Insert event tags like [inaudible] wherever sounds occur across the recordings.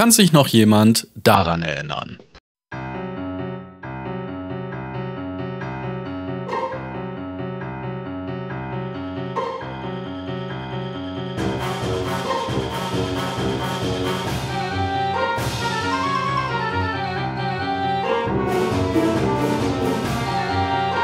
Kann sich noch jemand daran erinnern?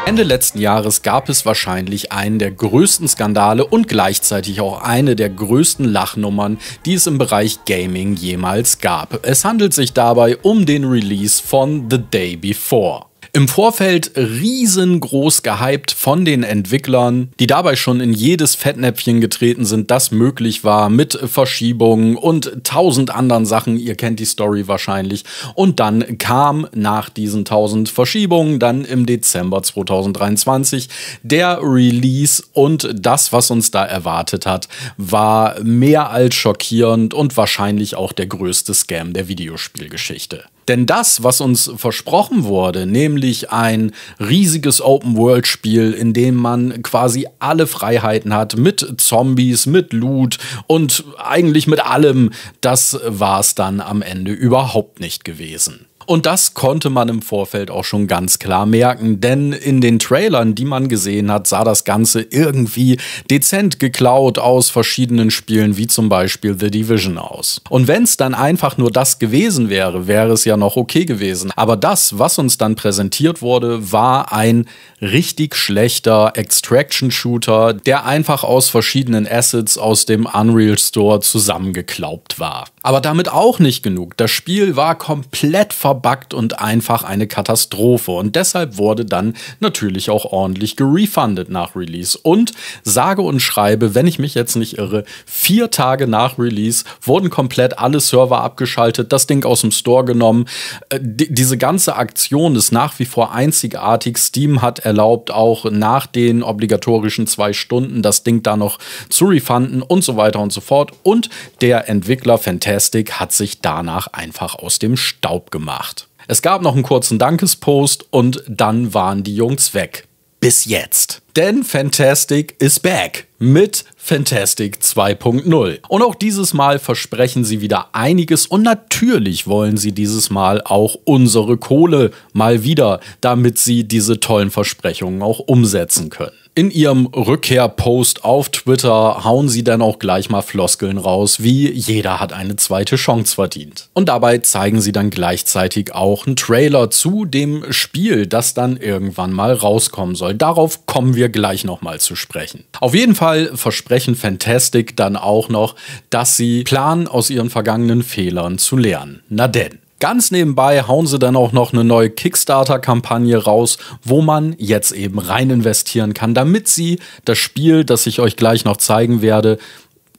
Ende letzten Jahres gab es wahrscheinlich einen der größten Skandale und gleichzeitig auch eine der größten Lachnummern, die es im Bereich Gaming jemals gab. Es handelt sich dabei um den Release von The Day Before. Im Vorfeld riesengroß gehypt von den Entwicklern, die dabei schon in jedes Fettnäpfchen getreten sind, das möglich war, mit Verschiebungen und tausend anderen Sachen. Ihr kennt die Story wahrscheinlich. Und dann kam nach diesen tausend Verschiebungen dann im Dezember 2023 der Release und das, was uns da erwartet hat, war mehr als schockierend und wahrscheinlich auch der größte Scam der Videospielgeschichte. Denn das, was uns versprochen wurde, nämlich ein riesiges Open-World-Spiel, in dem man quasi alle Freiheiten hat, mit Zombies, mit Loot und eigentlich mit allem, das war es dann am Ende überhaupt nicht gewesen. Und das konnte man im Vorfeld auch schon ganz klar merken, denn in den Trailern, die man gesehen hat, sah das Ganze irgendwie dezent geklaut aus verschiedenen Spielen, wie zum Beispiel The Division aus. Und wenn es dann einfach nur das gewesen wäre, wäre es ja noch okay gewesen. Aber das, was uns dann präsentiert wurde, war ein richtig schlechter Extraction-Shooter, der einfach aus verschiedenen Assets aus dem Unreal Store zusammengeklaubt war. Aber damit auch nicht genug. Das Spiel war komplett verbuggt und einfach eine Katastrophe. Und deshalb wurde dann natürlich auch ordentlich gerefundet nach Release. Und sage und schreibe, wenn ich mich jetzt nicht irre, vier Tage nach Release wurden komplett alle Server abgeschaltet, das Ding aus dem Store genommen. Äh, diese ganze Aktion ist nach wie vor einzigartig. Steam hat erlaubt, auch nach den obligatorischen zwei Stunden das Ding da noch zu refunden und so weiter und so fort. Und der Entwickler Fantastic Fantastic hat sich danach einfach aus dem Staub gemacht. Es gab noch einen kurzen Dankespost und dann waren die Jungs weg. Bis jetzt. Denn Fantastic is back mit Fantastic 2.0. Und auch dieses Mal versprechen sie wieder einiges und natürlich wollen sie dieses Mal auch unsere Kohle mal wieder, damit sie diese tollen Versprechungen auch umsetzen können. In ihrem Rückkehrpost auf Twitter hauen sie dann auch gleich mal Floskeln raus, wie jeder hat eine zweite Chance verdient. Und dabei zeigen sie dann gleichzeitig auch einen Trailer zu dem Spiel, das dann irgendwann mal rauskommen soll. Darauf kommen wir gleich nochmal zu sprechen. Auf jeden Fall versprechen Fantastic dann auch noch, dass sie planen, aus ihren vergangenen Fehlern zu lernen. Na denn. Ganz nebenbei hauen sie dann auch noch eine neue Kickstarter-Kampagne raus, wo man jetzt eben rein investieren kann, damit sie das Spiel, das ich euch gleich noch zeigen werde,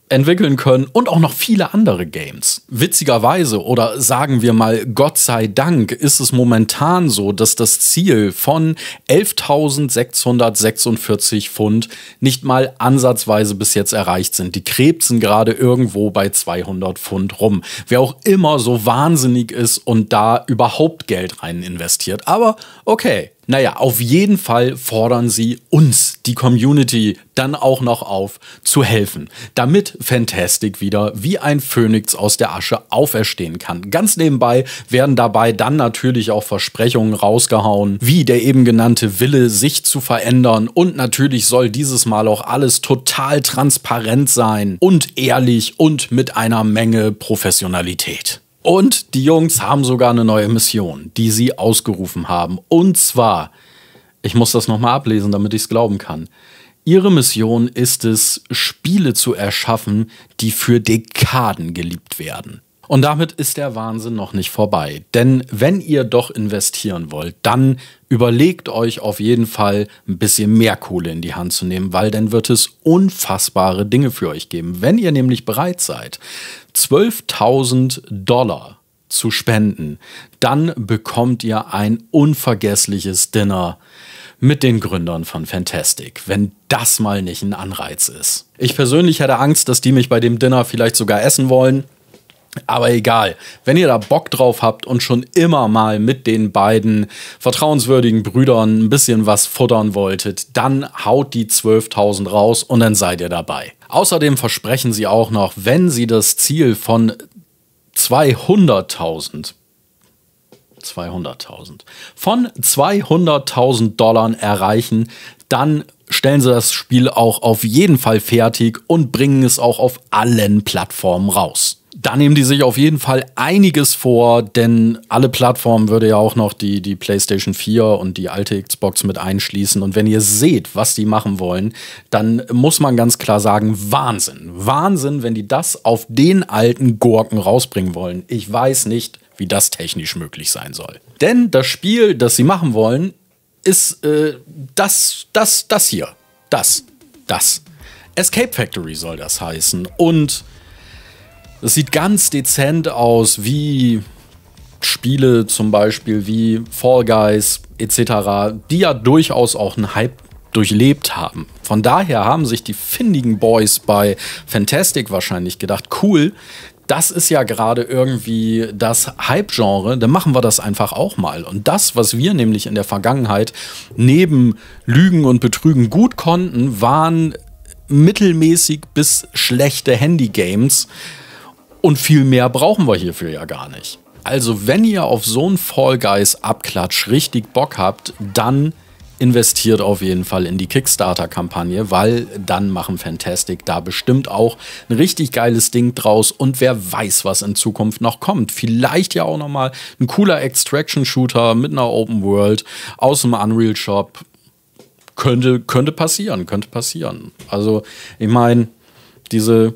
entwickeln können und auch noch viele andere Games. Witzigerweise oder sagen wir mal Gott sei Dank ist es momentan so, dass das Ziel von 11.646 Pfund nicht mal ansatzweise bis jetzt erreicht sind. Die krebsen gerade irgendwo bei 200 Pfund rum. Wer auch immer so wahnsinnig ist und da überhaupt Geld rein investiert. Aber okay, naja, auf jeden Fall fordern sie uns, die Community, dann auch noch auf, zu helfen, damit Fantastic wieder wie ein Phönix aus der Asche auferstehen kann. Ganz nebenbei werden dabei dann natürlich auch Versprechungen rausgehauen, wie der eben genannte Wille, sich zu verändern. Und natürlich soll dieses Mal auch alles total transparent sein und ehrlich und mit einer Menge Professionalität. Und die Jungs haben sogar eine neue Mission, die sie ausgerufen haben. Und zwar, ich muss das nochmal ablesen, damit ich es glauben kann. Ihre Mission ist es, Spiele zu erschaffen, die für Dekaden geliebt werden. Und damit ist der Wahnsinn noch nicht vorbei. Denn wenn ihr doch investieren wollt, dann überlegt euch auf jeden Fall ein bisschen mehr Kohle in die Hand zu nehmen, weil dann wird es unfassbare Dinge für euch geben. Wenn ihr nämlich bereit seid, 12.000 Dollar zu spenden, dann bekommt ihr ein unvergessliches Dinner mit den Gründern von Fantastic, wenn das mal nicht ein Anreiz ist. Ich persönlich hätte Angst, dass die mich bei dem Dinner vielleicht sogar essen wollen. Aber egal, wenn ihr da Bock drauf habt und schon immer mal mit den beiden vertrauenswürdigen Brüdern ein bisschen was futtern wolltet, dann haut die 12.000 raus und dann seid ihr dabei. Außerdem versprechen sie auch noch, wenn sie das Ziel von 200.000 200.000 von 200.000 Dollar erreichen, dann stellen sie das Spiel auch auf jeden Fall fertig und bringen es auch auf allen Plattformen raus. Da nehmen die sich auf jeden Fall einiges vor, denn alle Plattformen würde ja auch noch die, die PlayStation 4 und die alte Xbox mit einschließen. Und wenn ihr seht, was die machen wollen, dann muss man ganz klar sagen, Wahnsinn. Wahnsinn, wenn die das auf den alten Gurken rausbringen wollen. Ich weiß nicht, wie das technisch möglich sein soll. Denn das Spiel, das sie machen wollen, ist äh, das, das, das hier. Das, das. Escape Factory soll das heißen. Und es sieht ganz dezent aus, wie Spiele zum Beispiel wie Fall Guys etc., die ja durchaus auch einen Hype durchlebt haben. Von daher haben sich die findigen Boys bei Fantastic wahrscheinlich gedacht, cool, das ist ja gerade irgendwie das Hype-Genre, dann machen wir das einfach auch mal. Und das, was wir nämlich in der Vergangenheit neben Lügen und Betrügen gut konnten, waren mittelmäßig bis schlechte Handy-Games. Und viel mehr brauchen wir hierfür ja gar nicht. Also, wenn ihr auf so ein Fall Guys Abklatsch richtig Bock habt, dann investiert auf jeden Fall in die Kickstarter-Kampagne, weil dann machen Fantastic da bestimmt auch ein richtig geiles Ding draus und wer weiß, was in Zukunft noch kommt. Vielleicht ja auch nochmal ein cooler Extraction-Shooter mit einer Open World aus dem Unreal Shop. Könnte, könnte passieren, könnte passieren. Also, ich meine, diese,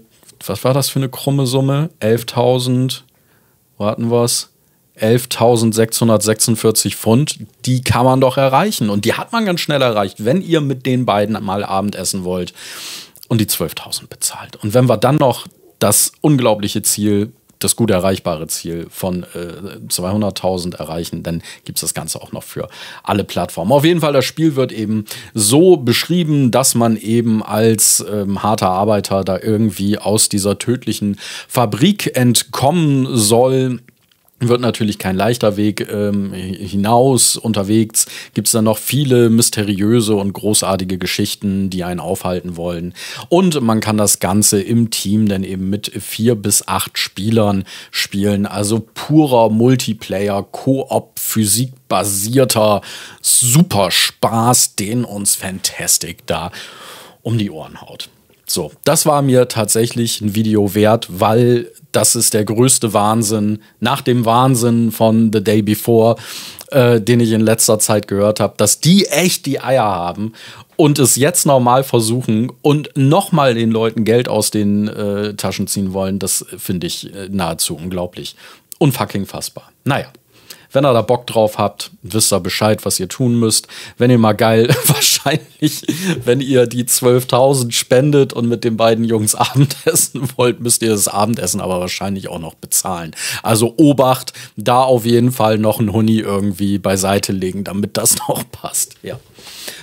was war das für eine krumme Summe? 11.000, warten wir's? 11.646 Pfund, die kann man doch erreichen. Und die hat man ganz schnell erreicht, wenn ihr mit den beiden mal Abendessen wollt und die 12.000 bezahlt. Und wenn wir dann noch das unglaubliche Ziel, das gut erreichbare Ziel von äh, 200.000 erreichen, dann gibt es das Ganze auch noch für alle Plattformen. Auf jeden Fall, das Spiel wird eben so beschrieben, dass man eben als ähm, harter Arbeiter da irgendwie aus dieser tödlichen Fabrik entkommen soll wird natürlich kein leichter Weg ähm, hinaus. Unterwegs gibt es dann noch viele mysteriöse und großartige Geschichten, die einen aufhalten wollen. Und man kann das Ganze im Team dann eben mit vier bis acht Spielern spielen. Also purer Multiplayer, Koop, physikbasierter Superspaß, den uns Fantastic da um die Ohren haut. So, das war mir tatsächlich ein Video wert, weil das ist der größte Wahnsinn nach dem Wahnsinn von The Day Before, äh, den ich in letzter Zeit gehört habe, dass die echt die Eier haben und es jetzt normal versuchen und nochmal den Leuten Geld aus den äh, Taschen ziehen wollen, das finde ich äh, nahezu unglaublich. Unfucking fassbar. Naja. Wenn ihr da Bock drauf habt, wisst ihr Bescheid, was ihr tun müsst. Wenn ihr mal geil, [laughs] wahrscheinlich, wenn ihr die 12.000 spendet und mit den beiden Jungs Abendessen wollt, müsst ihr das Abendessen aber wahrscheinlich auch noch bezahlen. Also Obacht, da auf jeden Fall noch ein Huni irgendwie beiseite legen, damit das [laughs] noch passt. Ja.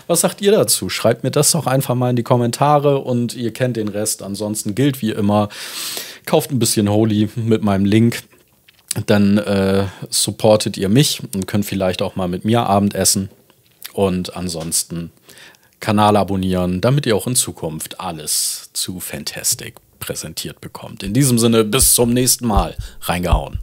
Was sagt ihr dazu? Schreibt mir das doch einfach mal in die Kommentare und ihr kennt den Rest. Ansonsten gilt wie immer, kauft ein bisschen Holy mit meinem Link dann äh, supportet ihr mich und könnt vielleicht auch mal mit mir Abendessen. Und ansonsten Kanal abonnieren, damit ihr auch in Zukunft alles zu Fantastic präsentiert bekommt. In diesem Sinne, bis zum nächsten Mal. Reingehauen.